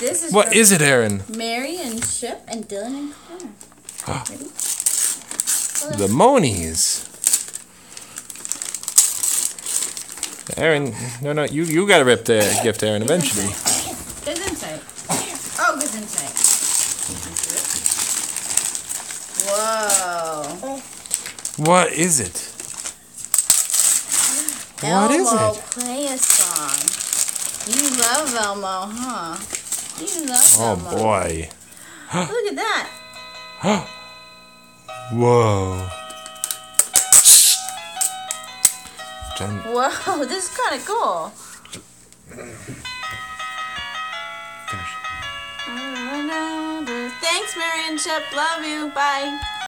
This is What is it, Aaron? Mary and Chip and Dylan and Connor. Ah. Ready? The Monies. Aaron, no, no, you you gotta rip the gift, Aaron, eventually. Good insight. Oh, good insight. Whoa. What is it? What is Elmo, it? play a song. You love Elmo, huh? You love Oh Elmo. boy. Look at that. Whoa. Jen, Whoa, this is kind of cool. finish. Mm, thanks, Mary and Chip. Love you. Bye.